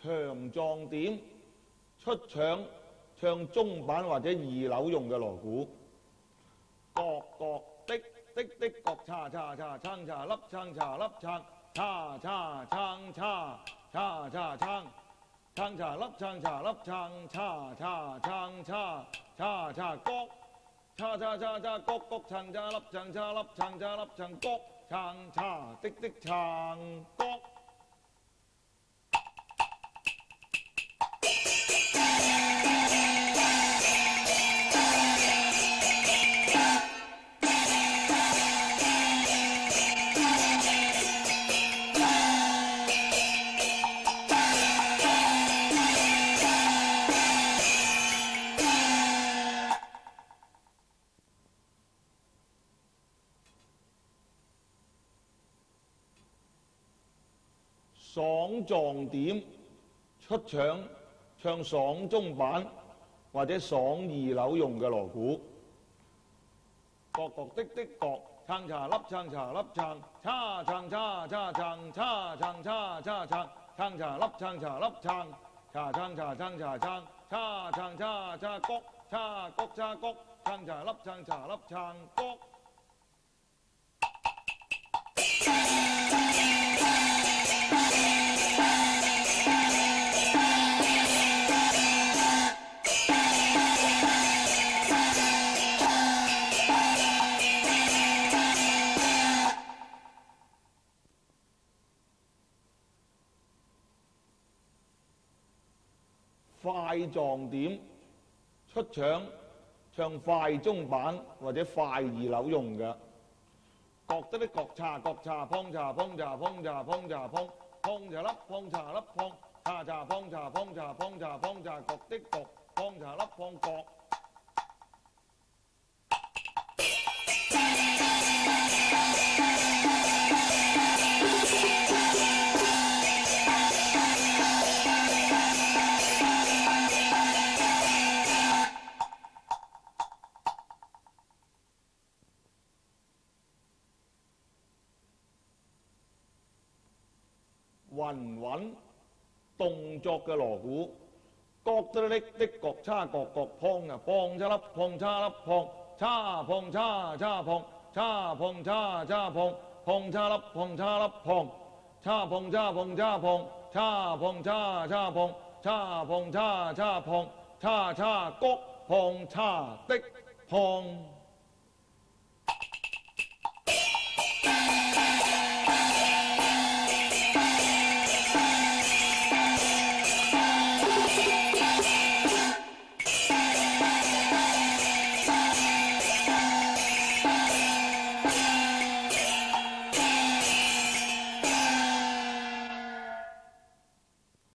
长壮点，出场唱中板或者二楼用嘅锣鼓，各各的的的各叉叉叉撑叉，叉凹叉撑叉叉叉叉叉叉，叉凹叉凹叉撑叉叉撑叉叉叉各，叉叉叉叉各各叉叉凹叉凹叉凹叉粒撑各撑叉的的撑各。爽撞点出场唱爽中版或者爽二楼用嘅锣鼓，各角的的角，撑茶粒撑茶粒撑叉撑叉叉撑叉唱叉叉唱，唱茶粒撑茶粒撑叉撑叉撑茶撑叉撑叉叉角叉角叉角，唱茶粒撑茶粒撑角。快撞点出场唱快中版或者快二楼用嘅。觉得啲角茶，角茶碰茶，碰茶碰茶碰茶碰，碰茶粒碰茶粒碰，茶茶碰茶碰茶碰茶碰茶角的角，碰茶粒碰角。云韵動作嘅锣鼓各得力的各差各各碰啊碰咗粒碰差粒碰差碰差差碰差碰差碰差碰碰差粒碰差粒碰差碰差碰差碰差碰差差碰差碰差差碰差差各碰差的碰